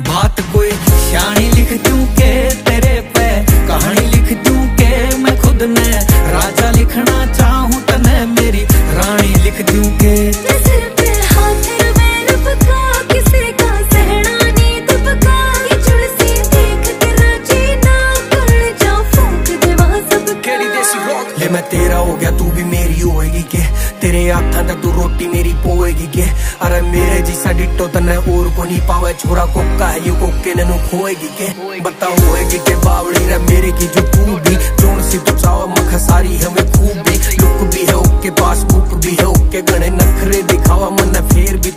बात कोई शानी लिख दूँ के? तेरे पे कहानी लिख दूँ के? मैं खुद ने राजा लिखना चाहूँ तने मेरी रानी लिख दूँ के? मैं तेरा हो गया, तू भी मेरी होएगी के। तेरे हाथा तक तू रोटी मेरी पोएगी के। अरे मेरे जिसा डिट्टो तने और को नहीं पावे छोरा कोका है, यू कोके ने खोएगी के। बता होएगी के, बावड़ी रे मेरे की जो तू भी जोन सी तू चाव मख सारी हमें खूब। भी लुक भी है, ओके पास बुक भी है, ओके, गणे नखरे दिखावा मन फिर भी